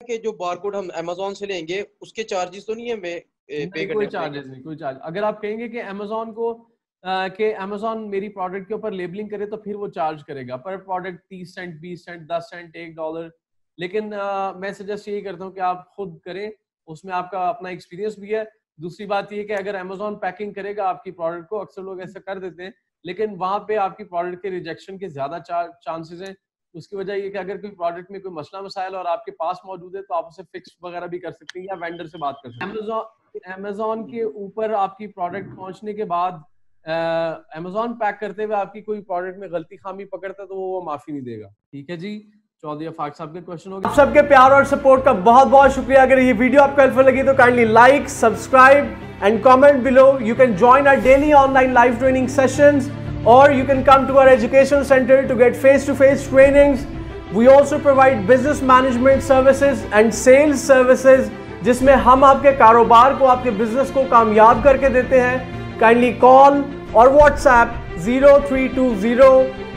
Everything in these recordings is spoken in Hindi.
कि जो बारकोड हम अमेजोन से लेंगे उसके चार्जेस तो नहीं है हमें पे करने कोई चार्जेस नहीं कोई चार्ज अगर आप कहेंगे कि अमेजोन को कि अमेजोन मेरी प्रोडक्ट के ऊपर लेबलिंग करे तो फिर वो चार्ज करेगा। पर प्रोडक्ट तीस सेंट बीस सेंट दस सेंट एक डॉलर लेकिन आ, मैं सजेस्ट यही करता हूँ कि आप खुद करें उसमें आपका अपना एक्सपीरियंस भी है। दूसरी बात ये कि अगर अमेजोन पैकिंग करेगा आपकी प्रोडक्ट को अक्सर लोग ऐसा कर देते हैं लेकिन वहाँ पे आपकी प्रोडक्ट के रिजेक्शन के ज़्यादा चांसेस हैं। उसकी वजह ये कि अगर कोई प्रोडक्ट में कोई मसला मसाइल और आपके पास मौजूद है तो आप उसे फिक्स वगैरह भी कर सकते हैं या वेंडर से बात कर सकते हैं। अमेजोन के ऊपर आपकी प्रोडक्ट पहुँचने के बाद अमेजोन पैक करते हुए आपकी कोई प्रोडक्ट में गलती खामी पकड़ता तो वो वो माफ़ी नहीं देगा। ठीक है जी? चौधरी अफाक साहब के क्वेश्चन हो गए। सबके प्यार और सपोर्ट का बहुत बहुत शुक्रिया। अगर ये वीडियो आपको हेल्पफुल लगी तो kindly like subscribe and comment below you can join our daily online live training sessions or you can come to our education center to get face-to-face -face trainings. We also provide business management services and sales services जिसमें हम आपके कारोबार को आपके बिज़नेस को कामयाब करके देते हैं काइंडली कॉल और WhatsApp zero three two zero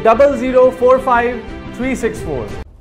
double zero four five three six four